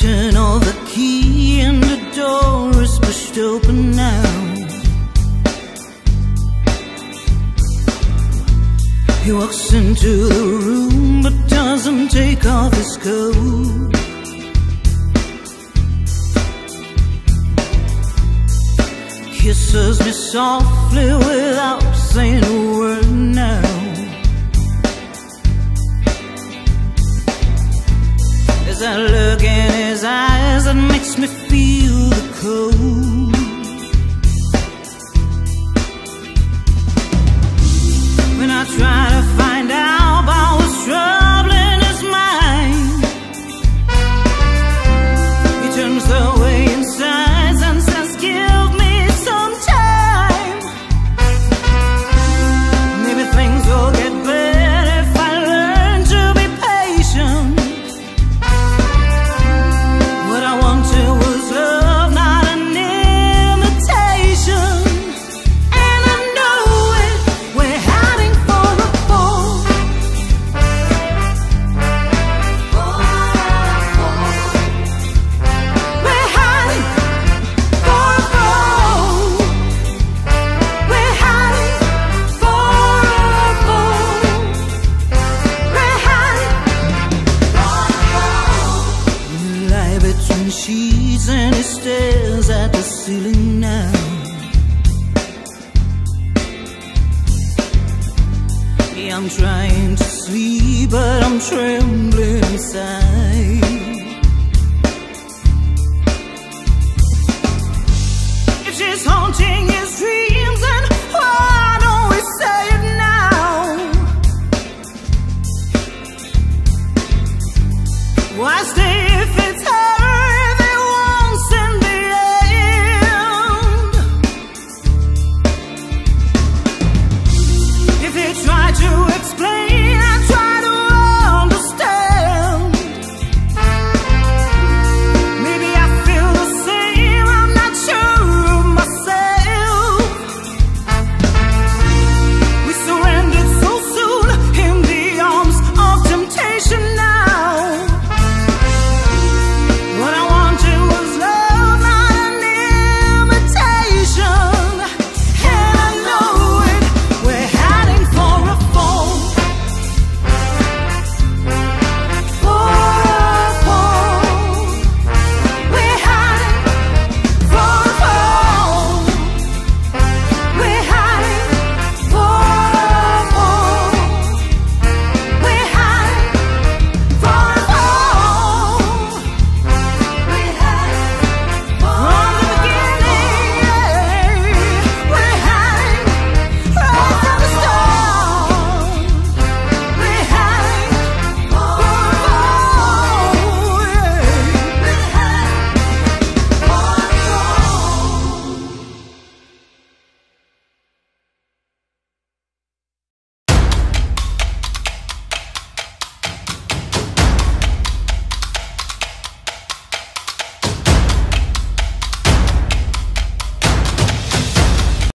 turn all the key and the door is pushed open now. He walks into the room but doesn't take off his coat. Kisses me softly without saying a word now. Now. I'm trying to sleep, but I'm trembling inside.